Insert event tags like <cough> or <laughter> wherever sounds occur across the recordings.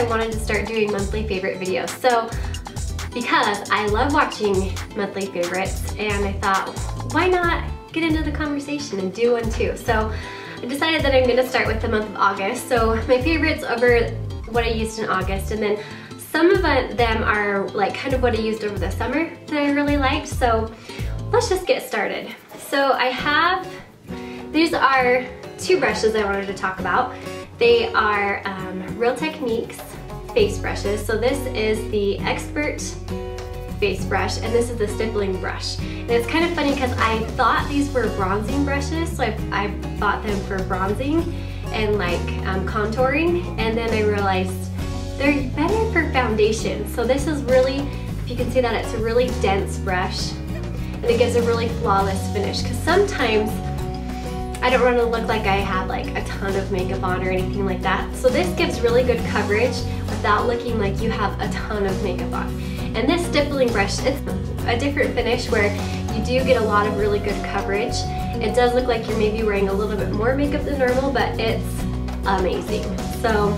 I wanted to start doing monthly favorite videos. So because I love watching monthly favorites and I thought, why not get into the conversation and do one too? So I decided that I'm gonna start with the month of August. So my favorites over what I used in August and then some of them are like kind of what I used over the summer that I really liked. So let's just get started. So I have, these are two brushes I wanted to talk about. They are um, Real Techniques face brushes. So this is the Expert face brush and this is the stippling brush. And it's kind of funny because I thought these were bronzing brushes, so I, I bought them for bronzing and like um, contouring and then I realized they're better for foundation. So this is really, if you can see that, it's a really dense brush and it gives a really flawless finish because sometimes I don't want to look like I have like a ton of makeup on or anything like that. So this gives really good coverage without looking like you have a ton of makeup on. And this stippling brush, it's a different finish where you do get a lot of really good coverage. It does look like you're maybe wearing a little bit more makeup than normal, but it's amazing. So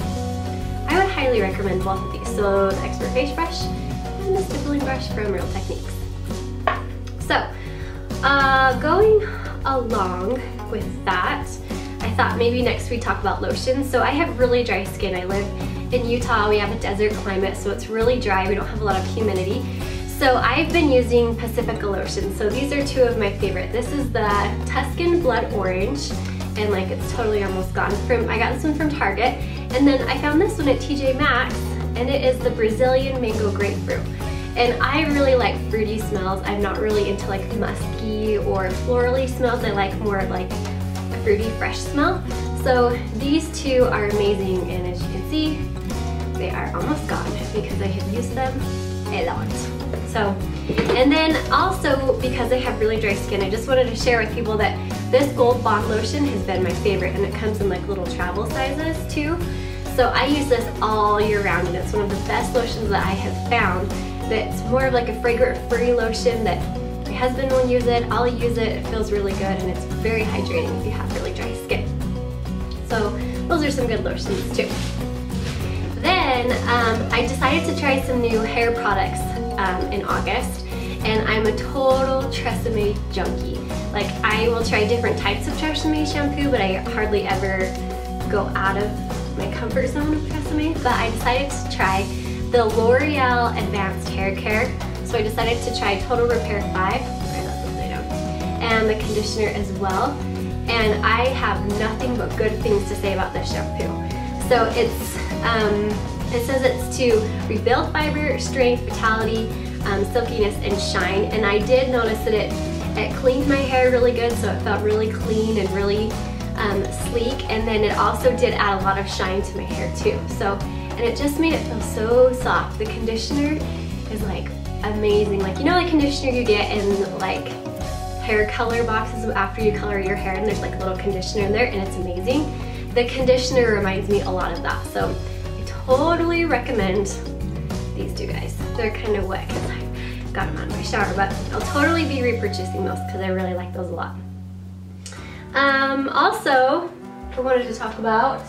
I would highly recommend both of these. So the Expert Face Brush and the stippling brush from Real Techniques. So uh, going along with that, I thought maybe next we talk about lotions. So I have really dry skin. I live in Utah. We have a desert climate, so it's really dry. We don't have a lot of humidity. So I've been using Pacifica lotion. So these are two of my favorite. This is the Tuscan Blood Orange and like it's totally almost gone. From I got this one from Target and then I found this one at TJ Maxx and it is the Brazilian Mango Grapefruit. And I really like fruity smells. I'm not really into like musky or florally smells. I like more like a fruity fresh smell. So these two are amazing and as you can see, they are almost gone because I have used them a lot. So, and then also because I have really dry skin, I just wanted to share with people that this Gold Bond lotion has been my favorite and it comes in like little travel sizes too. So I use this all year round and it's one of the best lotions that I have found that's more of like a fragrant-free lotion that my husband will use it, I'll use it, it feels really good and it's very hydrating if you have really dry skin. So those are some good lotions too. Then um, I decided to try some new hair products um, in August and I'm a total Tresemme junkie. Like I will try different types of Tresemme shampoo but I hardly ever go out of my comfort zone of Tresemme but I decided to try the L'Oreal Advanced Hair Care. So I decided to try Total Repair 5, and the conditioner as well. And I have nothing but good things to say about this shampoo. So it's, um, it says it's to rebuild fiber, strength, vitality, um, silkiness, and shine. And I did notice that it, it cleaned my hair really good, so it felt really clean and really um, sleek. And then it also did add a lot of shine to my hair too. So and it just made it feel so soft. The conditioner is like amazing. Like you know the conditioner you get in like hair color boxes after you color your hair and there's like a little conditioner in there and it's amazing. The conditioner reminds me a lot of that. So I totally recommend these two guys. They're kind of wet because I got them out of my shower, but I'll totally be repurchasing those because I really like those a lot. Um, also, I wanted to talk about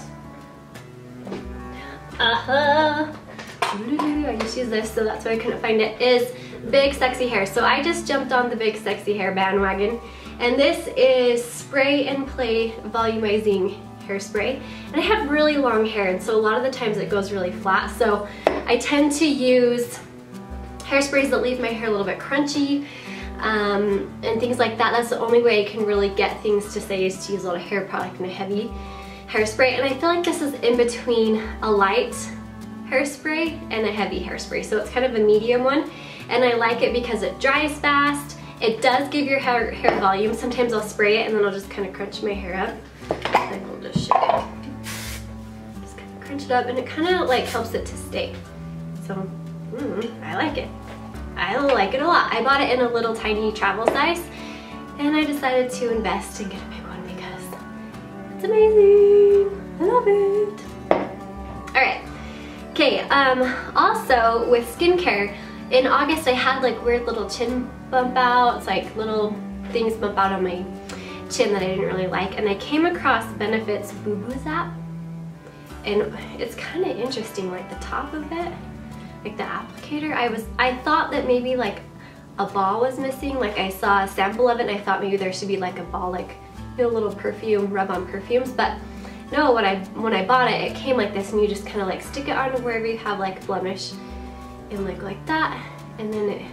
uh-huh. I just use this, so that's why I couldn't find it, is Big Sexy Hair. So I just jumped on the Big Sexy Hair bandwagon, and this is Spray and Play Volumizing Hairspray. And I have really long hair, and so a lot of the times it goes really flat, so I tend to use hairsprays that leave my hair a little bit crunchy, um, and things like that. That's the only way I can really get things to say is to use a lot of hair product and a heavy hairspray. And I feel like this is in between a light hairspray and a heavy hairspray. So it's kind of a medium one. And I like it because it dries fast. It does give your hair, hair volume. Sometimes I'll spray it and then I'll just kind of crunch my hair up. I will just just kind of crunch it up and it kind of like helps it to stay. So mm, I like it I like it a lot I bought it in a little tiny travel size and I decided to invest and get a big one because it's amazing I love it. All right. Okay, um, also with skincare, in August I had like weird little chin bump outs, like little things bump out on my chin that I didn't really like, and I came across Benefit's Boo Boo Zap. And it's kind of interesting, like the top of it, like the applicator, I was, I thought that maybe like a ball was missing. Like I saw a sample of it and I thought maybe there should be like a ball, like know, little perfume, rub on perfumes. But no, when I, when I bought it, it came like this and you just kind of like stick it on wherever you have like blemish and like like that. And then it,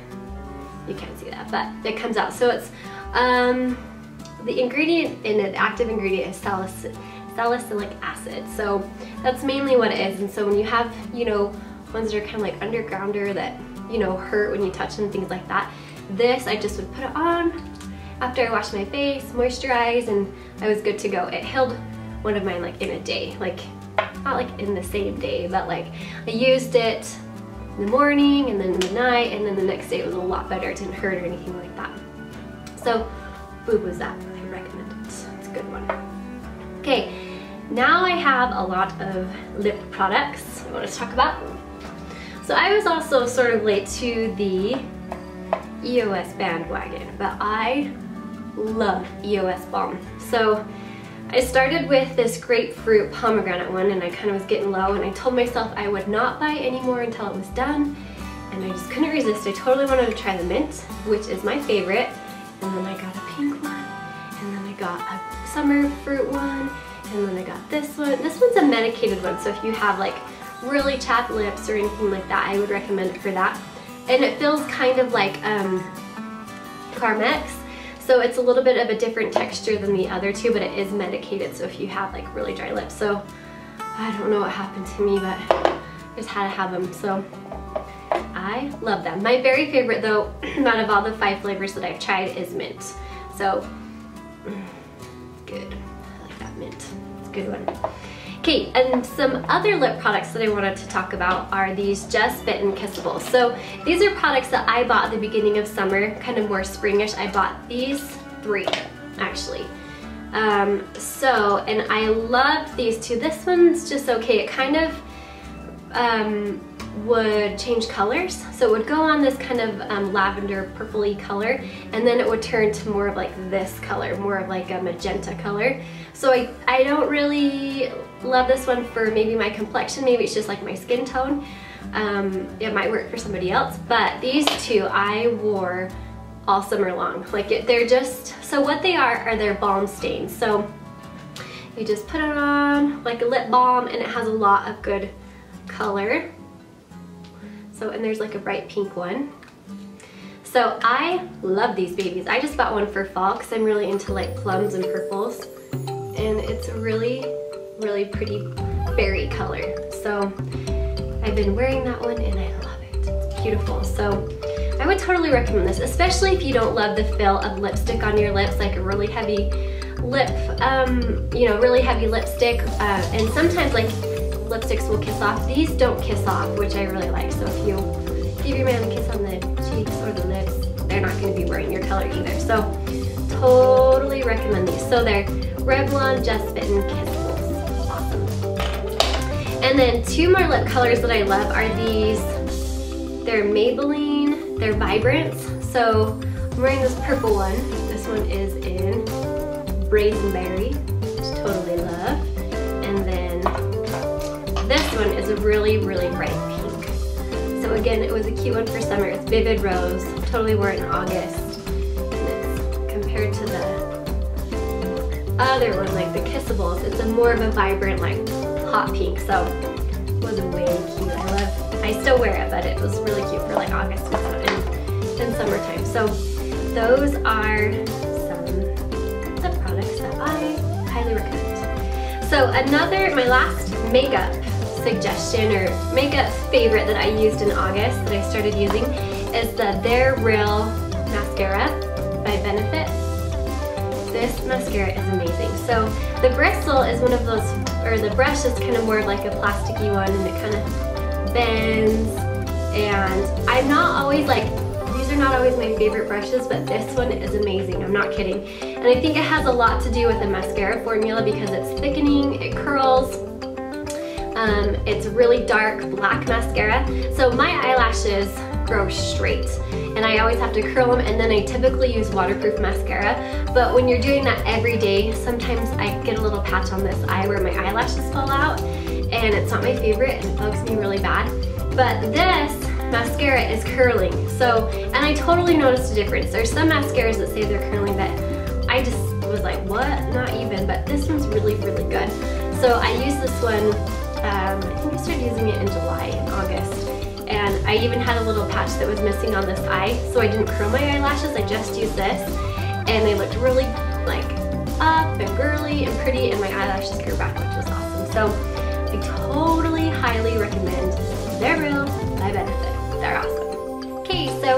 you can't see that, but it comes out. So it's, um, the ingredient in it, active ingredient is salicylic acid. So that's mainly what it is. And so when you have, you know, ones that are kind of like undergrounder that, you know, hurt when you touch them, things like that, this I just would put it on after I washed my face, moisturize, and I was good to go. It held one of mine like in a day, like not like in the same day, but like I used it in the morning and then in the night, and then the next day it was a lot better. It didn't hurt or anything like that. So, Boo was that. I recommend it. It's a good one. Okay, now I have a lot of lip products I want to talk about. So I was also sort of late to the EOS bandwagon, but I love EOS Balm. So I started with this grapefruit pomegranate one and I kind of was getting low and I told myself I would not buy any more until it was done and I just couldn't resist. I totally wanted to try the mint, which is my favorite. And then I got a pink one and then I got a summer fruit one and then I got this one. This one's a medicated one, so if you have like really chapped lips or anything like that, I would recommend it for that. And it feels kind of like um, Carmex, so it's a little bit of a different texture than the other two, but it is medicated, so if you have like really dry lips. So I don't know what happened to me, but I just had to have them. So I love them. My very favorite though, <clears throat> out of all the five flavors that I've tried is mint. So good, I like that mint, it's a good one. Okay, and some other lip products that I wanted to talk about are these Just Bitten Kissables. So these are products that I bought at the beginning of summer, kind of more springish. I bought these three, actually. Um, so, and I love these two. This one's just okay. It kind of um, would change colors. So it would go on this kind of um, lavender purpley color and then it would turn to more of like this color, more of like a magenta color. So I, I don't really love this one for maybe my complexion, maybe it's just like my skin tone. Um, it might work for somebody else, but these two I wore all summer long. Like it, they're just, so what they are, are they're balm stains. So you just put it on like a lip balm and it has a lot of good color. So, and there's like a bright pink one. So I love these babies. I just bought one for fall because I'm really into like plums and purples. And it's a really, really pretty berry color. So I've been wearing that one and I love it. It's beautiful. So I would totally recommend this, especially if you don't love the feel of lipstick on your lips, like a really heavy lip, um, you know, really heavy lipstick. Uh, and sometimes like lipsticks will kiss off. These don't kiss off, which I really like. So if you give your man a kiss on the cheeks or the lips, they're not going to be wearing your color either. So totally recommend these. So they're Revlon Just Bitten Kissables. Awesome. And then two more lip colors that I love are these. They're Maybelline. They're Vibrance. So I'm wearing this purple one. This one is in Brazen Berry, which totally love. This one is a really, really bright pink. So again, it was a cute one for summer. It's Vivid Rose. Totally wore it in August. Compared to the other one, like the Kissables, it's a more of a vibrant, like hot pink. So it was way cute. I love, I still wear it, but it was really cute for like August and, and summertime. So those are some the products that I highly recommend. So another, my last makeup suggestion or makeup favorite that I used in August that I started using is the They're Real Mascara by Benefit. This mascara is amazing. So the bristle is one of those, or the brush is kind of more like a plasticky one and it kind of bends. And I'm not always like, these are not always my favorite brushes, but this one is amazing, I'm not kidding. And I think it has a lot to do with the mascara formula because it's thickening, it curls, Um, it's really dark black mascara. So my eyelashes grow straight and I always have to curl them and then I typically use waterproof mascara. But when you're doing that every day, sometimes I get a little patch on this eye where my eyelashes fall out and it's not my favorite and it bugs me really bad. But this mascara is curling. So, and I totally noticed a difference. There's some mascaras that say they're curling but I just was like, what? Not even, but this one's really, really good. So I use this one, um, I think I started using it in July and August. And I even had a little patch that was missing on this eye, so I didn't curl my eyelashes, I just used this. And they looked really like up and girly and pretty, and my eyelashes grew back, which was awesome. So I totally highly recommend They're Real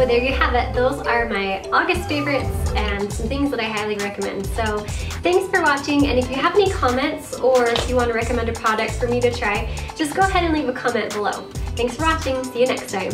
there you have it. Those are my August favorites and some things that I highly recommend. So thanks for watching, and if you have any comments or if you want to recommend a product for me to try, just go ahead and leave a comment below. Thanks for watching. See you next time.